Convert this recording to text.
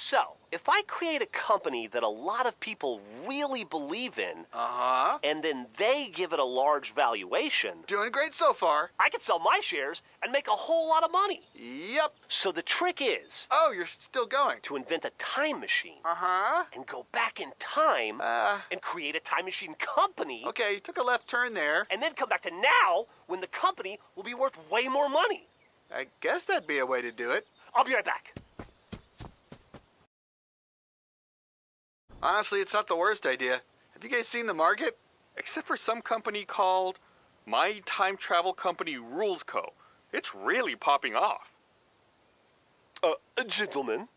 So, if I create a company that a lot of people really believe in, Uh-huh. and then they give it a large valuation, Doing great so far. I could sell my shares and make a whole lot of money. Yep. So the trick is Oh, you're still going. to invent a time machine Uh-huh. and go back in time Uh, and create a time machine company okay, you took a left turn there. and then come back to now when the company will be worth way more money. I guess that'd be a way to do it. I'll be right back. Honestly, it's not the worst idea. Have you guys seen the market? Except for some company called My Time Travel Company Rules Co. It's really popping off. Uh, gentlemen,